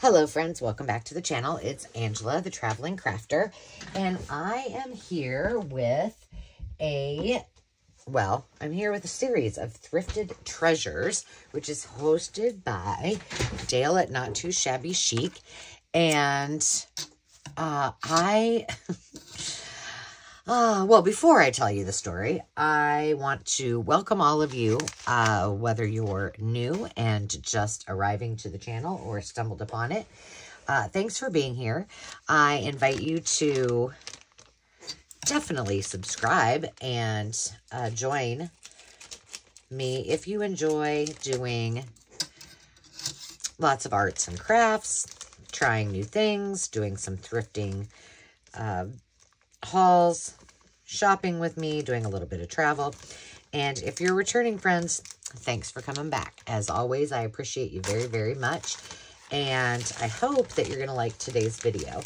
Hello friends, welcome back to the channel. It's Angela, the Traveling Crafter, and I am here with a, well, I'm here with a series of Thrifted Treasures, which is hosted by Dale at Not Too Shabby Chic, and uh, I... Uh, well, before I tell you the story, I want to welcome all of you, uh, whether you're new and just arriving to the channel or stumbled upon it. Uh, thanks for being here. I invite you to definitely subscribe and uh, join me if you enjoy doing lots of arts and crafts, trying new things, doing some thrifting uh, hauls, shopping with me, doing a little bit of travel. And if you're returning friends, thanks for coming back. As always, I appreciate you very, very much. And I hope that you're going to like today's video.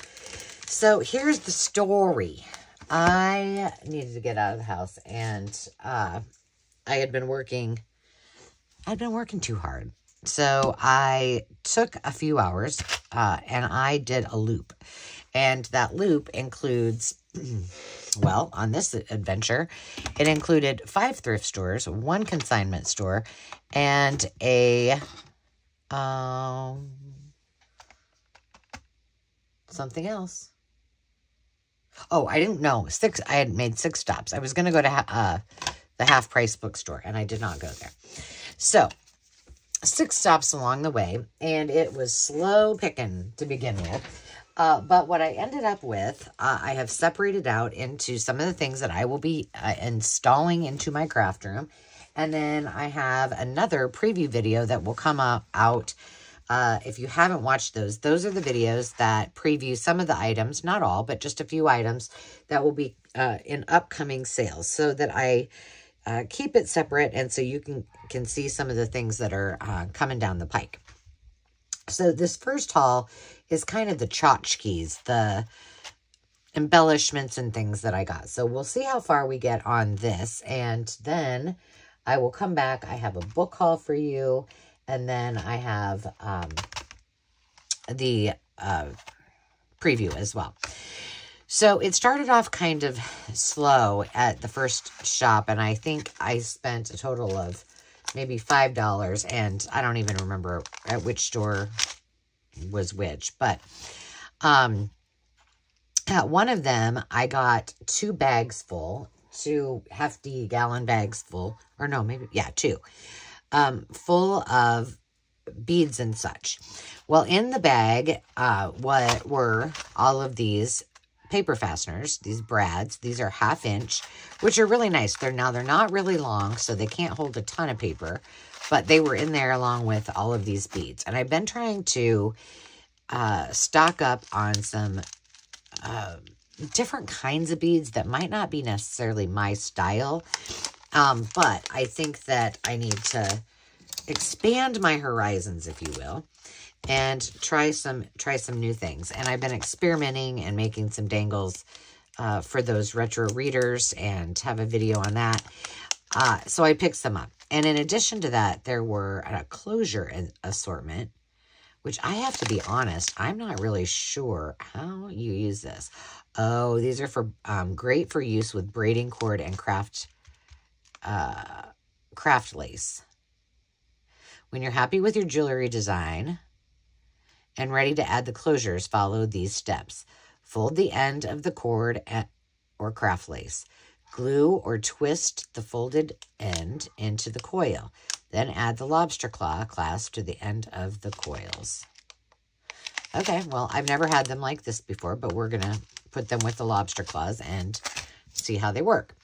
So here's the story. I needed to get out of the house and uh, I had been working, I'd been working too hard. So I took a few hours uh, and I did a loop. And that loop includes Well, on this adventure, it included five thrift stores, one consignment store, and a um something else. Oh, I didn't know. Six. I had made six stops. I was going to go to uh, the half price bookstore, and I did not go there. So, six stops along the way, and it was slow picking to begin with. Uh, but what I ended up with, uh, I have separated out into some of the things that I will be uh, installing into my craft room. And then I have another preview video that will come up, out. Uh, if you haven't watched those, those are the videos that preview some of the items, not all, but just a few items that will be uh, in upcoming sales so that I uh, keep it separate and so you can, can see some of the things that are coming down the pike. So this first haul is kind of the tchotchkes, the embellishments and things that I got. So we'll see how far we get on this. And then I will come back. I have a book haul for you. And then I have um, the uh, preview as well. So it started off kind of slow at the first shop. And I think I spent a total of maybe $5. And I don't even remember at which store was which. But um, at one of them, I got two bags full, two hefty gallon bags full, or no, maybe, yeah, two, um, full of beads and such. Well, in the bag uh, what were all of these paper fasteners, these brads. These are half inch, which are really nice. They're now, they're not really long, so they can't hold a ton of paper, but they were in there along with all of these beads. And I've been trying to uh, stock up on some uh, different kinds of beads that might not be necessarily my style. Um, but I think that I need to expand my horizons, if you will, and try some try some new things. And I've been experimenting and making some dangles uh, for those retro readers and have a video on that. Uh, so I picked some up. And in addition to that, there were a closure assortment which I have to be honest, I'm not really sure how you use this. Oh, these are for um, great for use with braiding cord and craft uh, craft lace. When you're happy with your jewelry design and ready to add the closures, follow these steps. Fold the end of the cord at, or craft lace. Glue or twist the folded end into the coil. Then add the lobster claw clasp to the end of the coils. Okay, well, I've never had them like this before, but we're going to put them with the lobster claws and see how they work.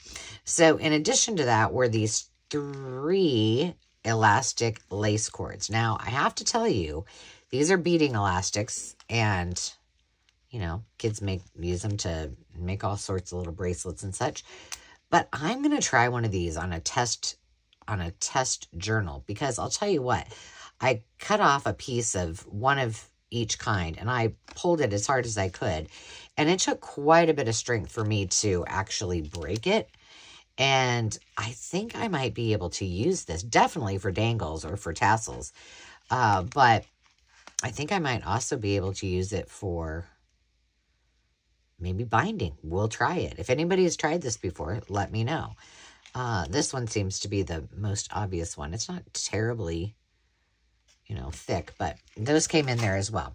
So in addition to that were these three elastic lace cords. Now, I have to tell you, these are beading elastics and, you know, kids make use them to make all sorts of little bracelets and such. But I'm going to try one of these on a test on a test journal because I'll tell you what, I cut off a piece of one of each kind and I pulled it as hard as I could. And it took quite a bit of strength for me to actually break it. And I think I might be able to use this definitely for dangles or for tassels. Uh, but I think I might also be able to use it for maybe binding. We'll try it. If anybody has tried this before, let me know. Uh, this one seems to be the most obvious one. It's not terribly, you know, thick, but those came in there as well.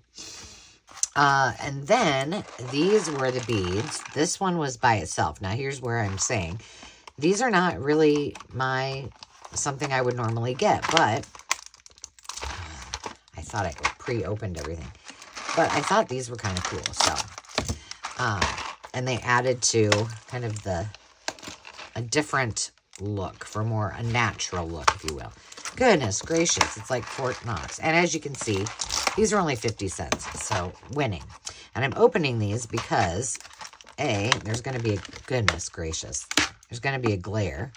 Uh, and then these were the beads. This one was by itself. Now, here's where I'm saying these are not really my something I would normally get, but I thought I pre-opened everything. But I thought these were kind of cool, so. Um, and they added to kind of the, a different look, for more, a natural look, if you will. Goodness gracious, it's like Fort Knox. And as you can see, these are only 50 cents, so winning. And I'm opening these because, A, there's going to be a, goodness gracious, there's going to be a glare.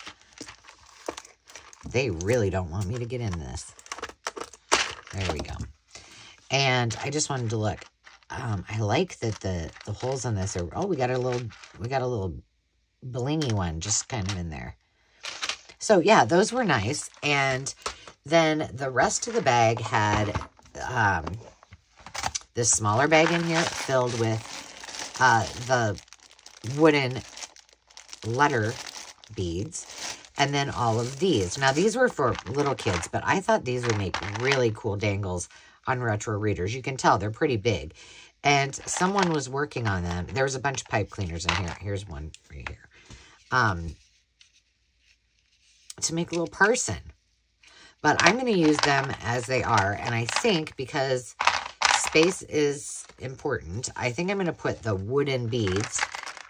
They really don't want me to get in this. There we go. And I just wanted to look. Um, I like that the, the holes on this are, oh, we got a little, we got a little blingy one just kind of in there. So yeah, those were nice. And then the rest of the bag had um, this smaller bag in here filled with uh, the wooden letter beads. And then all of these. Now, these were for little kids, but I thought these would make really cool dangles on retro readers. You can tell they're pretty big. And someone was working on them. There was a bunch of pipe cleaners in here. Here's one right here. Um, to make a little person. But I'm going to use them as they are. And I think because space is important, I think I'm going to put the wooden beads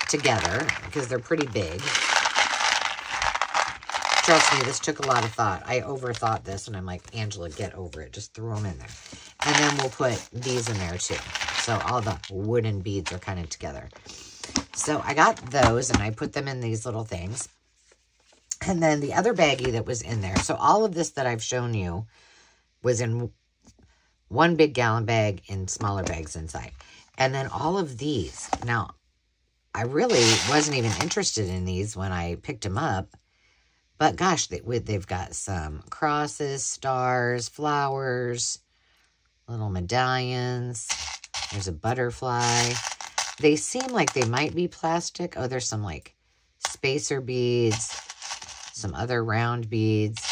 together because they're pretty big. Trust me, this took a lot of thought. I overthought this, and I'm like, Angela, get over it. Just throw them in there. And then we'll put these in there, too. So all the wooden beads are kind of together. So I got those, and I put them in these little things. And then the other baggie that was in there. So all of this that I've shown you was in one big gallon bag in smaller bags inside. And then all of these. Now, I really wasn't even interested in these when I picked them up. But gosh, they, they've got some crosses, stars, flowers, little medallions. There's a butterfly. They seem like they might be plastic. Oh, there's some like spacer beads, some other round beads.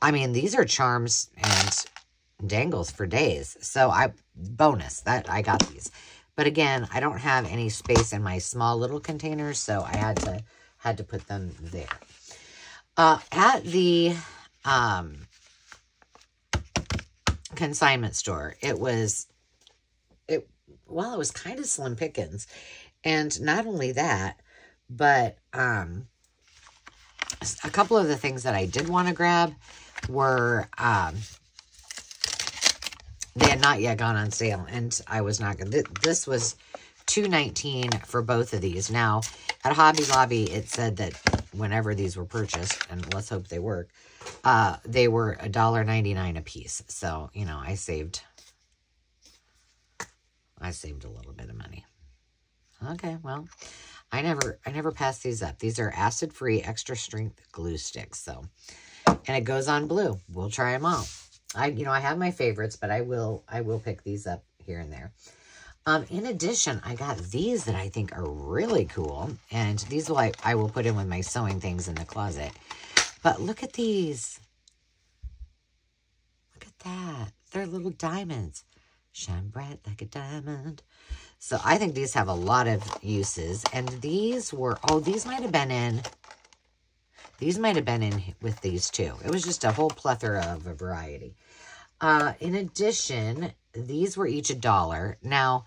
I mean, these are charms and dangles for days. So I bonus that I got these. But again, I don't have any space in my small little containers, so I had to had to put them there. Uh, at the um, consignment store, it was, it well, it was kind of slim pickings. And not only that, but um, a couple of the things that I did want to grab were, um, they had not yet gone on sale, and I was not going to, this was two nineteen for both of these. Now, at Hobby Lobby, it said that whenever these were purchased, and let's hope they work, uh, they were a dollar ninety nine a piece. So, you know, I saved, I saved a little bit of money. Okay, well, I never, I never pass these up. These are acid-free, extra strength glue sticks. So, and it goes on blue. We'll try them all. I, you know, I have my favorites, but I will, I will pick these up here and there. Um, in addition, I got these that I think are really cool. And these will I, I will put in with my sewing things in the closet. But look at these. Look at that. They're little diamonds. Shine bright like a diamond. So I think these have a lot of uses. And these were, oh, these might have been in, these might have been in with these too. It was just a whole plethora of a variety. Uh, in addition, these were each a dollar. Now,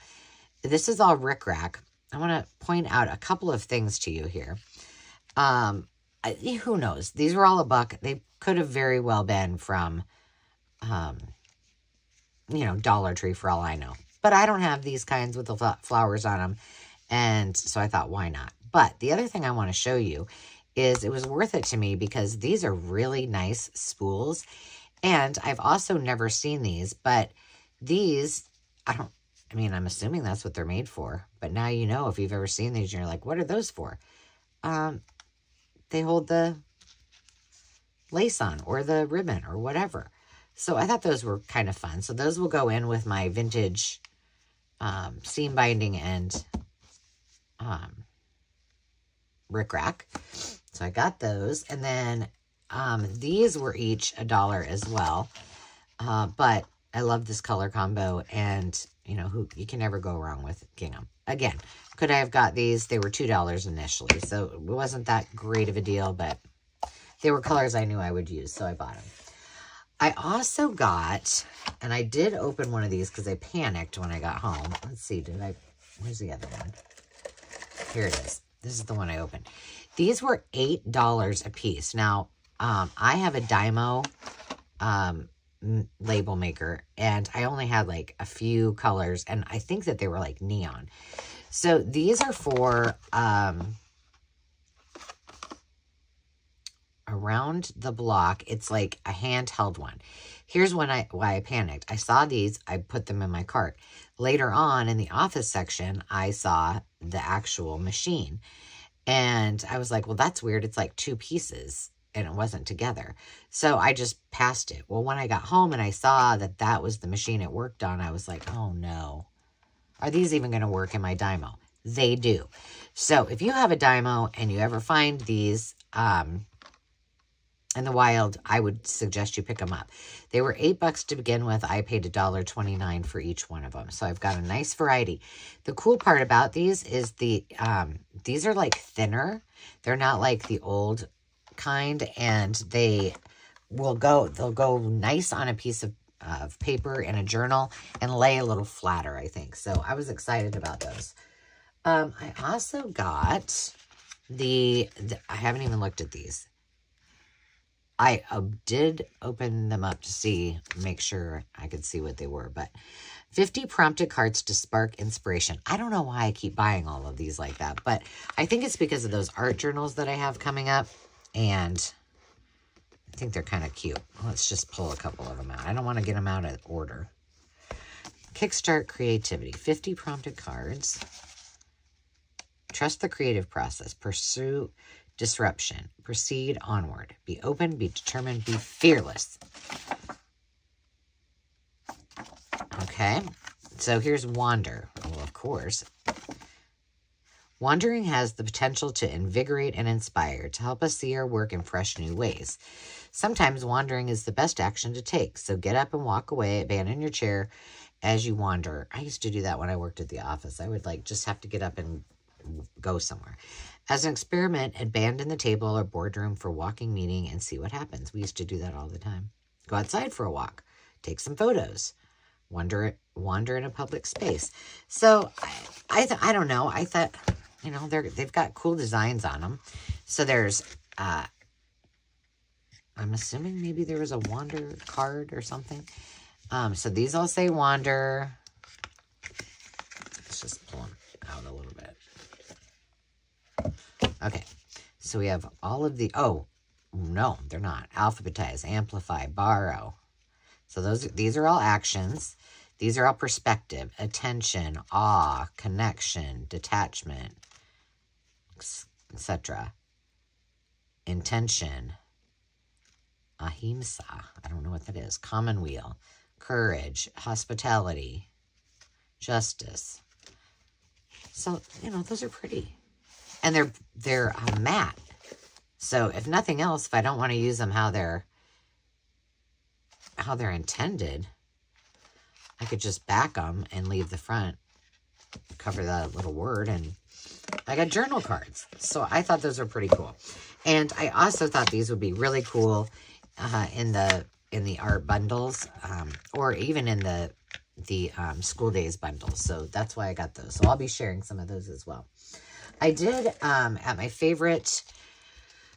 this is all rickrack. I want to point out a couple of things to you here. Um, who knows? These were all a buck. They could have very well been from, um, you know, Dollar Tree for all I know. But I don't have these kinds with the flowers on them. And so I thought, why not? But the other thing I want to show you is it was worth it to me because these are really nice spools. And I've also never seen these, but these, I don't, I mean, I'm assuming that's what they're made for. But now you know if you've ever seen these and you're like, what are those for? Um, they hold the lace on or the ribbon or whatever. So I thought those were kind of fun. So those will go in with my vintage um, seam binding and um, rickrack. So I got those. And then um, these were each a dollar as well. Uh, but I love this color combo. And, you know, who you can never go wrong with gingham. Again, could I have got these? They were $2 initially. So it wasn't that great of a deal, but they were colors I knew I would use. So I bought them. I also got, and I did open one of these because I panicked when I got home. Let's see, did I, where's the other one? Here it is. This is the one I opened. These were $8 a piece. Now, um, I have a Dymo um, label maker, and I only had like a few colors, and I think that they were like neon. So these are for um, around the block. It's like a handheld one. Here's when I why I panicked. I saw these, I put them in my cart. Later on in the office section, I saw the actual machine. And I was like, well, that's weird. It's like two pieces and it wasn't together. So I just passed it. Well, when I got home and I saw that that was the machine it worked on, I was like, oh no. Are these even going to work in my Dymo? They do. So if you have a Dymo and you ever find these um, in the wild, I would suggest you pick them up. They were eight bucks to begin with. I paid a dollar twenty-nine for each one of them. So I've got a nice variety. The cool part about these is the, um, these are like thinner. They're not like the old kind and they will go, they'll go nice on a piece of, of paper in a journal and lay a little flatter, I think. So I was excited about those. Um, I also got the, the I haven't even looked at these I uh, did open them up to see, make sure I could see what they were, but 50 prompted cards to spark inspiration. I don't know why I keep buying all of these like that, but I think it's because of those art journals that I have coming up, and I think they're kind of cute. Let's just pull a couple of them out. I don't want to get them out of order. Kickstart creativity. 50 prompted cards. Trust the creative process. Pursue disruption. Proceed onward. Be open, be determined, be fearless. Okay, so here's wander. Well, of course. Wandering has the potential to invigorate and inspire, to help us see our work in fresh new ways. Sometimes wandering is the best action to take, so get up and walk away, abandon your chair as you wander. I used to do that when I worked at the office. I would like just have to get up and go somewhere. As an experiment, abandon the table or boardroom for walking meeting and see what happens. We used to do that all the time. Go outside for a walk. Take some photos. Wander, wander in a public space. So, I, I, I don't know. I thought, you know, they're, they've got cool designs on them. So, there's, uh, I'm assuming maybe there was a wander card or something. Um, so, these all say wander. Let's just pull them out a little bit. Okay, so we have all of the, oh, no, they're not. Alphabetize, amplify, borrow. So those, these are all actions. These are all perspective, attention, awe, connection, detachment, etc. Intention, ahimsa, I don't know what that is, commonweal, courage, hospitality, justice. So, you know, those are pretty. And they're they're uh, matte. So if nothing else, if I don't want to use them how they're how they're intended, I could just back them and leave the front, cover the little word, and I got journal cards. So I thought those were pretty cool. And I also thought these would be really cool uh, in the in the art bundles, um, or even in the the um, school days bundles. So that's why I got those. So I'll be sharing some of those as well. I did, um, at my favorite,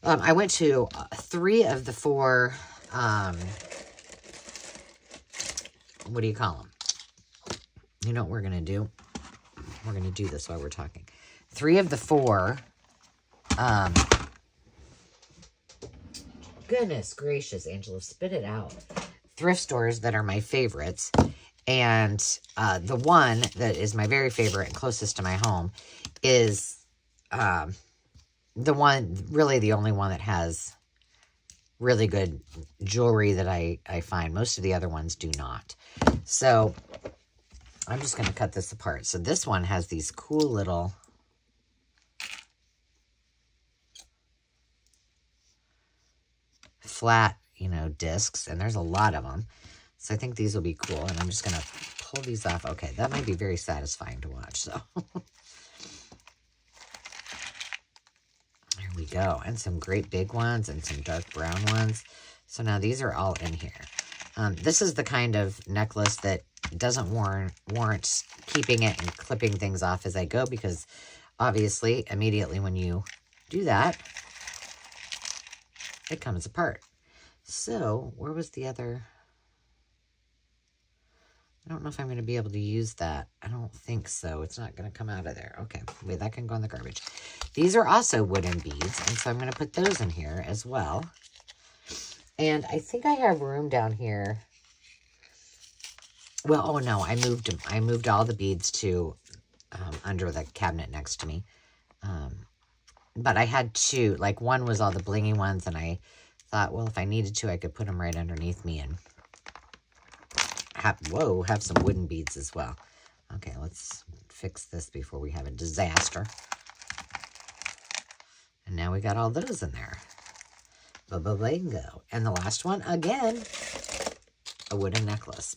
um, I went to uh, three of the four, um, what do you call them? You know what we're going to do? We're going to do this while we're talking. Three of the four, um, goodness gracious, Angela, spit it out. Thrift stores that are my favorites. And uh, the one that is my very favorite and closest to my home is um, the one, really the only one that has really good jewelry that I, I find. Most of the other ones do not. So I'm just going to cut this apart. So this one has these cool little flat, you know, discs, and there's a lot of them. So I think these will be cool, and I'm just going to pull these off. Okay, that might be very satisfying to watch, so. there we go. And some great big ones and some dark brown ones. So now these are all in here. Um, this is the kind of necklace that doesn't warrant, warrant keeping it and clipping things off as I go because obviously immediately when you do that, it comes apart. So where was the other... I don't know if I'm going to be able to use that. I don't think so. It's not going to come out of there. Okay, wait, that can go in the garbage. These are also wooden beads, and so I'm going to put those in here as well. And I think I have room down here. Well, oh no, I moved them. I moved all the beads to um, under the cabinet next to me. Um, but I had two. Like one was all the blingy ones, and I thought, well, if I needed to, I could put them right underneath me and have, whoa, have some wooden beads as well. Okay, let's fix this before we have a disaster. And now we got all those in there. Ba-ba-bango. And the last one, again, a wooden necklace.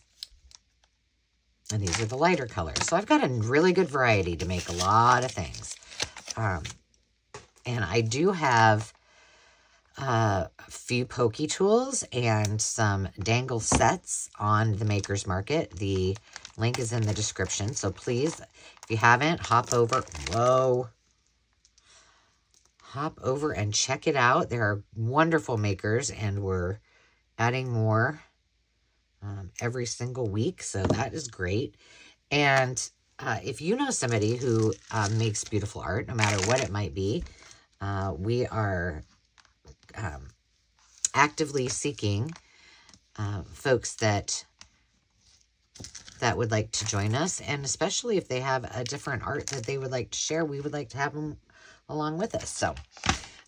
And these are the lighter colors. So I've got a really good variety to make a lot of things. Um, and I do have uh, a few pokey tools and some dangle sets on the Maker's Market. The link is in the description. So please, if you haven't, hop over. Whoa. Hop over and check it out. There are wonderful makers and we're adding more um, every single week. So that is great. And uh, if you know somebody who uh, makes beautiful art, no matter what it might be, uh, we are um, actively seeking uh, folks that that would like to join us. And especially if they have a different art that they would like to share, we would like to have them along with us. So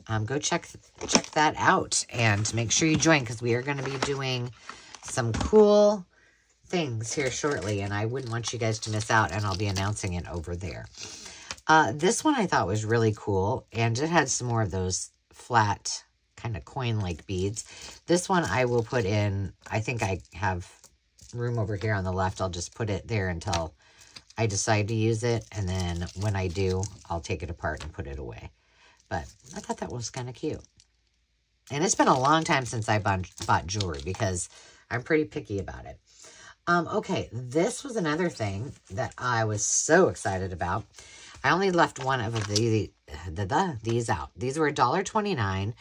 um, go check check that out and make sure you join because we are going to be doing some cool things here shortly. And I wouldn't want you guys to miss out. And I'll be announcing it over there. Uh, this one I thought was really cool. And it had some more of those flat kind of coin-like beads. This one I will put in, I think I have room over here on the left. I'll just put it there until I decide to use it. And then when I do, I'll take it apart and put it away. But I thought that was kind of cute. And it's been a long time since I bought, bought jewelry because I'm pretty picky about it. Um, okay, this was another thing that I was so excited about. I only left one of the, the, the, the these out. These were $1.29.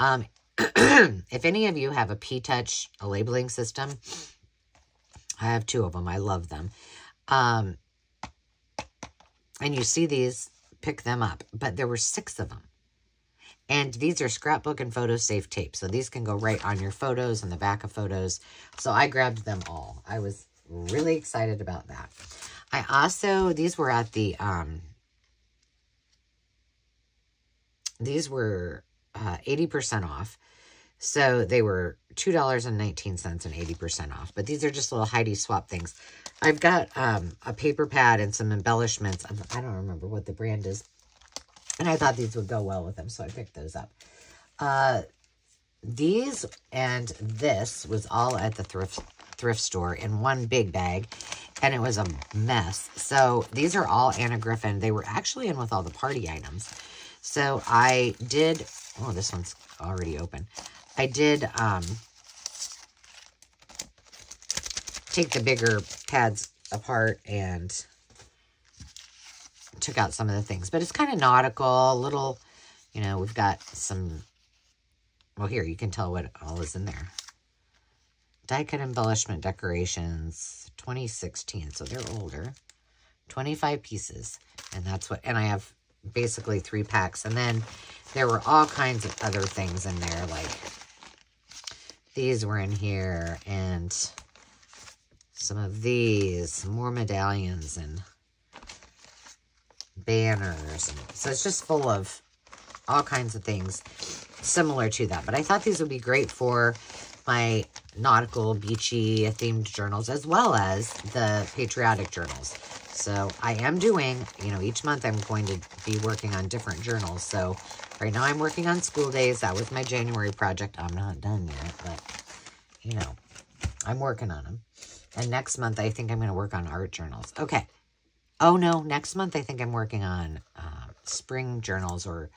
Um, if any of you have a P-Touch labeling system, I have two of them. I love them. Um, and you see these, pick them up. But there were six of them. And these are scrapbook and photo safe tape. So these can go right on your photos and the back of photos. So I grabbed them all. I was really excited about that. I also, these were at the, um, these were 80% uh, off. So they were $2.19 and 80% off. But these are just little Heidi Swapp things. I've got um, a paper pad and some embellishments. I don't remember what the brand is. And I thought these would go well with them, so I picked those up. Uh, these and this was all at the thrift thrift store in one big bag, and it was a mess. So these are all Anna Griffin. They were actually in with all the party items. So I did, oh, this one's already open. I did um, take the bigger pads apart and took out some of the things. But it's kind of nautical, a little, you know, we've got some, well, here, you can tell what all is in there. Die cut embellishment decorations, 2016, so they're older. 25 pieces, and that's what, and I have basically three packs. And then there were all kinds of other things in there, like these were in here, and some of these, more medallions and banners. And so it's just full of all kinds of things. similar to that. But I thought these would be great for my nautical, beachy themed journals as well as the patriotic journals. So I am doing, you know, each month I'm going to be working on different journals. So right now I'm working on school days. That was my January project. I'm not done yet, but, you know, I'm working on them. And next month I think I'm going to work on art journals. Okay. Oh, no, next month I think I'm working on uh, spring journals or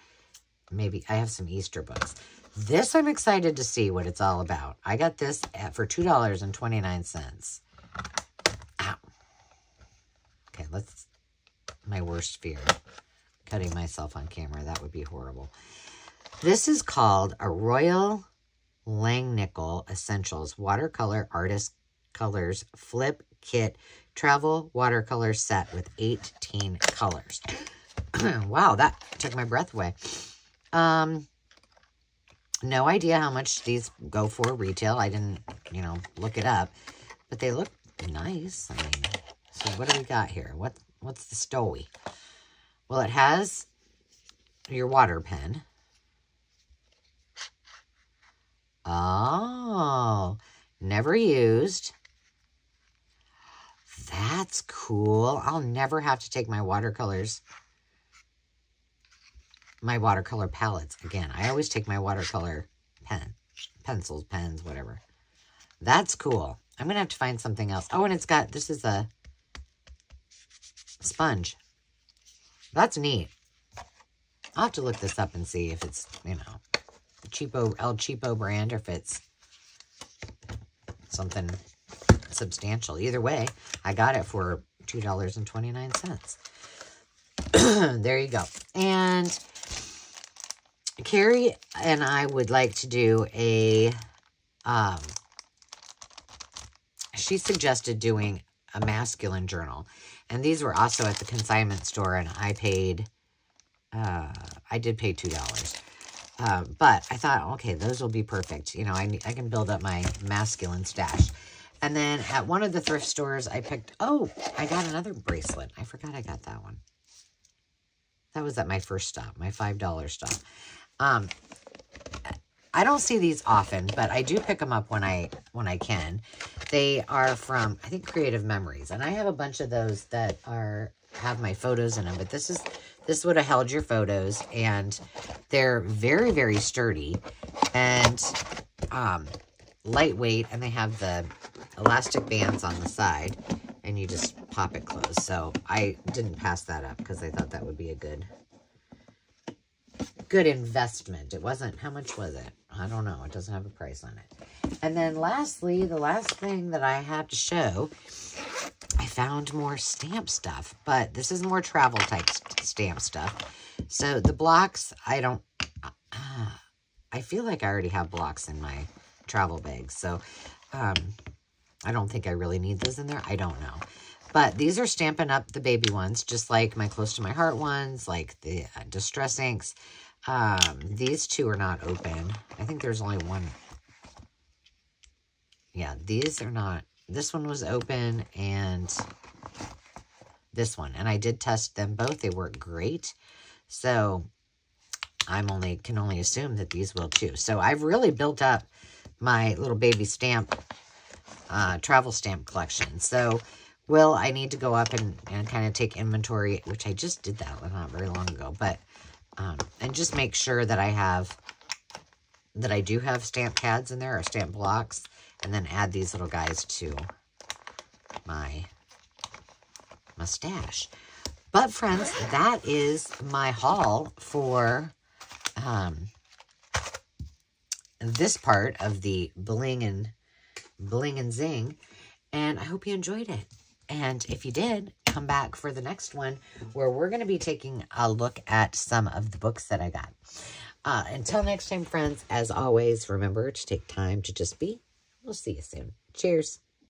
maybe I have some Easter books. This I'm excited to see what it's all about. I got this at, for $2.29. Okay, let's, my worst fear, cutting myself on camera. That would be horrible. This is called a Royal Langnickel Essentials Watercolor Artist Colors Flip Kit Travel Watercolor Set with 18 colors. wow, that took my breath away. Um, no idea how much these go for retail. I didn't, you know, look it up. But they look nice. I mean, so what do we got here? What What's the story? Well, it has your water pen. Oh, never used. That's cool. I'll never have to take my watercolors my watercolor palettes. Again, I always take my watercolor pen, pencils, pens, whatever. That's cool. I'm going to have to find something else. Oh, and it's got, this is a sponge. That's neat. I'll have to look this up and see if it's, you know, cheapo, El Cheapo brand or if it's something substantial. Either way, I got it for $2.29. there you go. And Carrie and I would like to do a, um, she suggested doing a masculine journal. And these were also at the consignment store, and I paid, uh, I did pay $2. Uh, but I thought, okay, those will be perfect. You know, I, I can build up my masculine stash. And then at one of the thrift stores, I picked, oh, I got another bracelet. I forgot I got that one. That was at my first stop, my $5 stop. Um, I don't see these often, but I do pick them up when I when I can. They are from, I think, Creative Memories. And I have a bunch of those that are have my photos in them. But this is this would have held your photos. And they're very, very sturdy and um, lightweight. And they have the elastic bands on the side. And you just pop it closed. So I didn't pass that up because I thought that would be a good good investment. It wasn't, how much was it? I don't know. It doesn't have a price on it. And then lastly, the last thing that I had to show, I found more stamp stuff, but this is more travel type stamp stuff. So the blocks, I don't, uh, I feel like I already have blocks in my travel bag. So um, I don't think I really need those in there. I don't know. But these are Stampin' Up! the baby ones, just like my Close to My Heart ones, like the uh, Distress Inks. Um, these two are not open. I think there's only one. Yeah, these are not. This one was open and this one. And I did test them both. They work great. So I'm only can only assume that these will too. So I've really built up my little baby stamp, uh, travel stamp collection. So will I need to go up and, and kind of take inventory, which I just did that not very long ago. But um, and just make sure that I have, that I do have stamp pads in there or stamp blocks. And then add these little guys to my mustache. But friends, that is my haul for um, this part of the bling and bling and zing. And I hope you enjoyed it. And if you did, come back for the next one where we're going to be taking a look at some of the books that I got. Uh, until next time, friends, as always, remember to take time to just be. We'll see you soon. Cheers.